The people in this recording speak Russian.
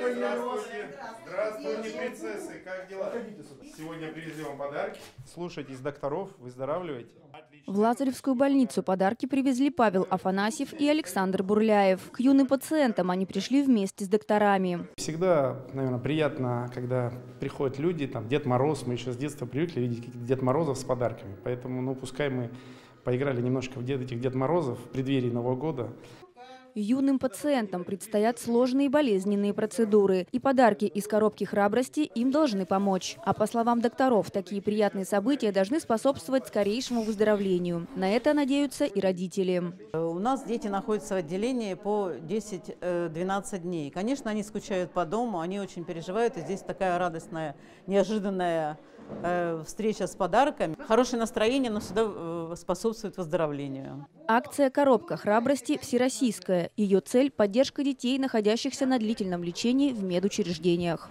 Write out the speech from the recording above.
Здравствуйте. Здравствуйте, принцессы. Как дела? Сегодня привезли вам подарки. Слушайтесь докторов, выздоравливайте. В Лазаревскую больницу подарки привезли Павел Афанасьев и Александр Бурляев. К юным пациентам они пришли вместе с докторами. Всегда, наверное, приятно, когда приходят люди, там, Дед Мороз, мы еще с детства привыкли видеть каких-то Дед Морозов с подарками. Поэтому, ну, пускай мы поиграли немножко в дед, этих Дед Морозов в преддверии Нового года. Юным пациентам предстоят сложные болезненные процедуры, и подарки из коробки храбрости им должны помочь. А по словам докторов, такие приятные события должны способствовать скорейшему выздоровлению. На это надеются и родители. У нас дети находятся в отделении по 10-12 дней. Конечно, они скучают по дому, они очень переживают, и здесь такая радостная, неожиданная э, встреча с подарками. Хорошее настроение, но э, способствует выздоровлению. Акция «Коробка храбрости» всероссийская. Ее цель – поддержка детей, находящихся на длительном лечении в медучреждениях.